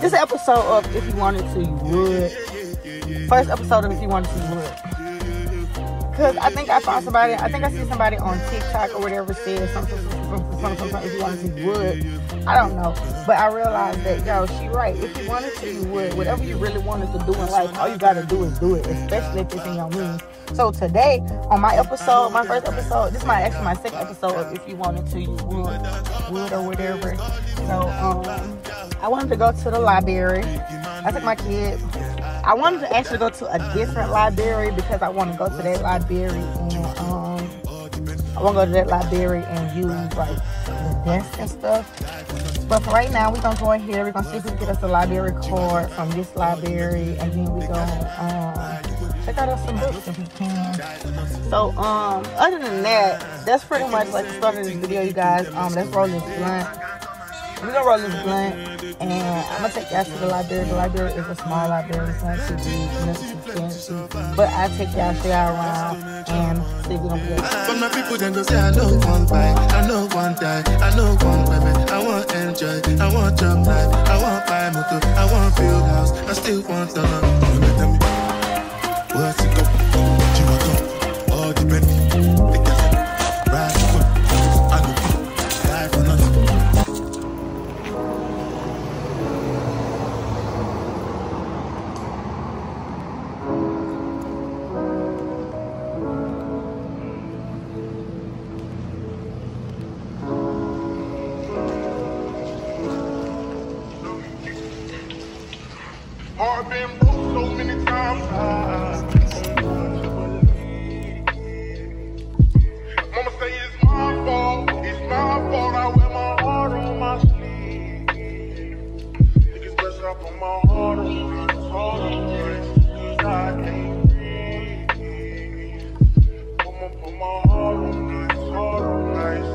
This episode of If You Wanted To, You Would. First episode of If You Wanted To, You Would. Because I think I found somebody, I think I see somebody on TikTok or whatever said something, something, something, something, if you wanted to, would. I don't know. But I realized that, yo, she right. If you wanted to, you would. Whatever you really wanted to do in life, all you got to do is do it, especially if it's in your means. So today, on my episode, my first episode, this is my actually my second episode of If You Wanted To, You Would, would or whatever. So, um, I wanted to go to the library. I took my kids. I wanted to actually go to a different library because I want to go to that library and um I want to go to that library and use like the desk and stuff. But for right now, we're gonna go in here. We're gonna see if we can get us a library card from this library, and then we gonna um, check out some books if we can. So um, other than that, that's pretty much like the start of this video, you guys. Um, let's roll this blunt. We're gonna roll this blunt and I'm gonna take y'all to the library. The library is a small library, it's not too big, nothing too fancy. But I take y'all, show y'all around, and see we're gonna people, then go say, I know one buy, I know one die, I know one women, I want enjoy, I want job life, I want buy motor, I want build house, I still want the love. Been broke so many times. Mama say it's my fault. It's my fault. I wear my heart on my sleeve. It's best I put my heart on my heart on my Cause I can't breathe. I'ma put my heart on ice, heart on ice.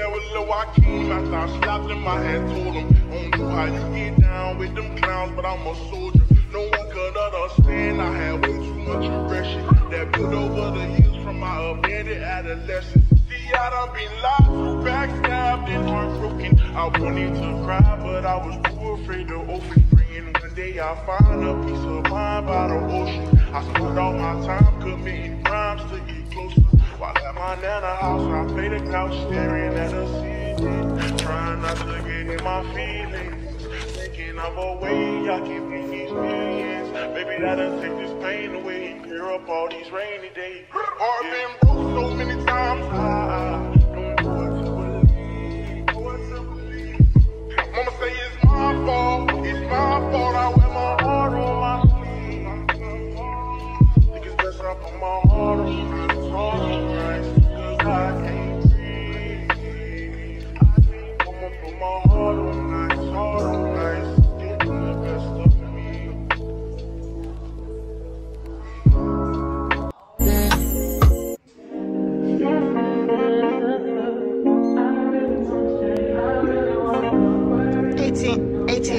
In Joaquin, I slapped him, I had told him, how you get down with them clowns, but I'm a soldier. No one could understand. I had way too much aggression that built over the years from my abandoned adolescence. See, I done been lied to, backstabbed, and heartbroken. I wanted to cry, but I was too afraid to open. Praying one day I'll find a peace of mind by the ocean. I spent all my time committing crimes to get closer. While at my nana house, I play the couch staring at the ceiling. Trying not to get in my feelings. Thinking of a way I can make these millions. Maybe that'll take this pain away clear up all these rainy days. Heart been broke so many times. I don't know what to believe. What to believe. Mama say it's my fault. It's my fault. I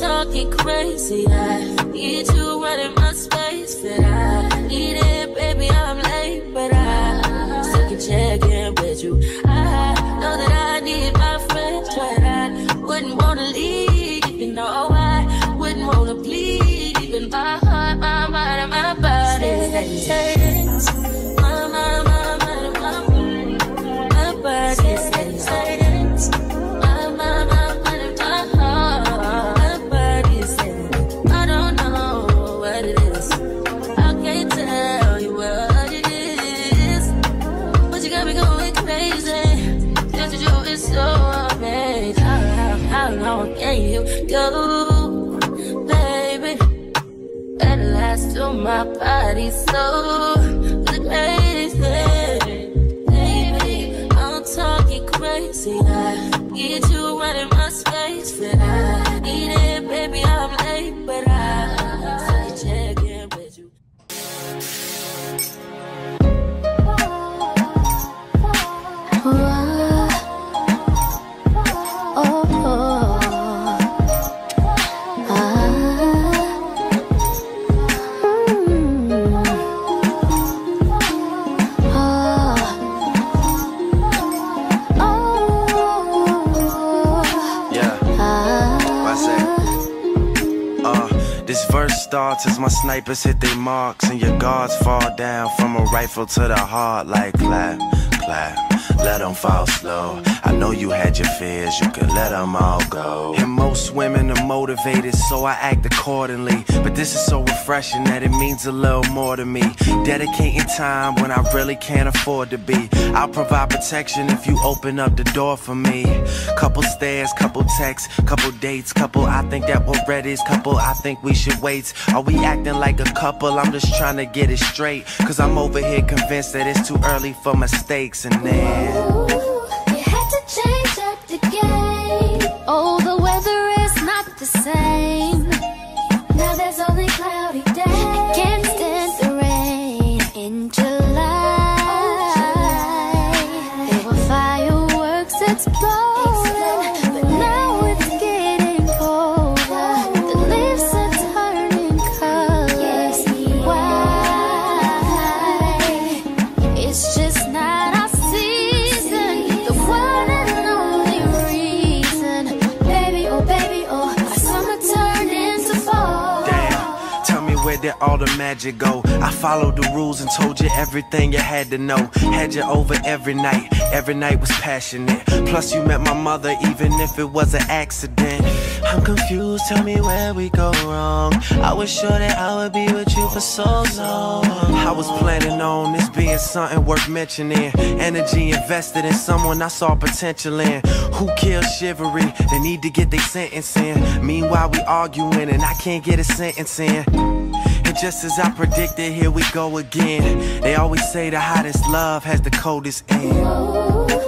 talking crazy. I need you running my space, but I to my body so crazy, baby. I'm talking crazy. I need you running my space, but I Uh, this verse starts as my snipers hit their marks and your guards fall down from a rifle to the heart like clap, clap. Let them fall slow. I know you had your fears, you can let them all go. And most women are motivated, so I act accordingly. But this is so refreshing that it means a little more to me. Dedicating time when I really can't afford to be. I'll provide protection if you open up the door for me. Couple stares, couple texts, couple dates, couple I think that we're ready, couple I think we should wait. Are we acting like a couple? I'm just trying to get it straight. Cause I'm over here convinced that it's too early for mistakes and then. You where did all the magic go? I followed the rules and told you everything you had to know. Had you over every night, every night was passionate. Plus, you met my mother, even if it was an accident. I'm confused, tell me where we go wrong. I was sure that I would be with you for so long. I was planning on this being something worth mentioning. Energy invested in someone I saw potential in. Who killed chivalry? They need to get their sentence in. Meanwhile, we arguing and I can't get a sentence in. And just as I predicted, here we go again. They always say the hottest love has the coldest end.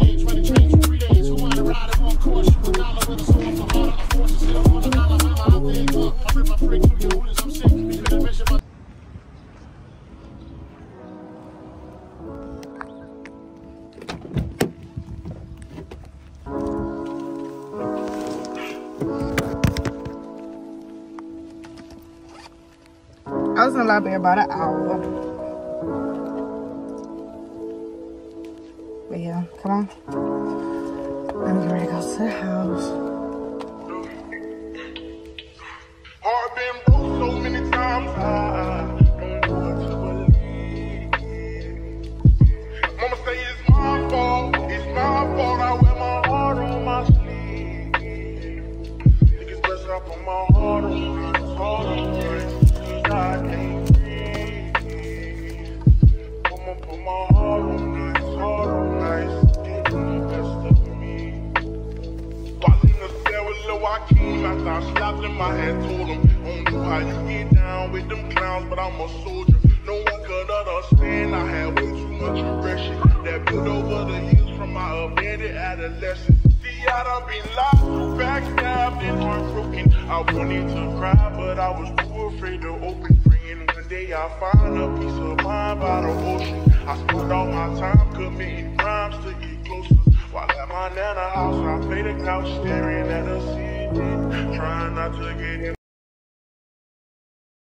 I was in the library about an hour. But yeah, come on. Let me get ready to go to the house. Him, I had told him, I know how you get down with them clowns, but I'm a soldier. No one could understand. I had way too much aggression that built over the years from my abandoned adolescence. See, I done been locked, backstabbed, and heartbroken. I wanted to cry, but I was too afraid to open. Praying one day I'll find a peace of mind by the ocean. I spent all my time committing crimes to get closer. While at my nana house, I play the couch, staring at the ceiling, trying not to get.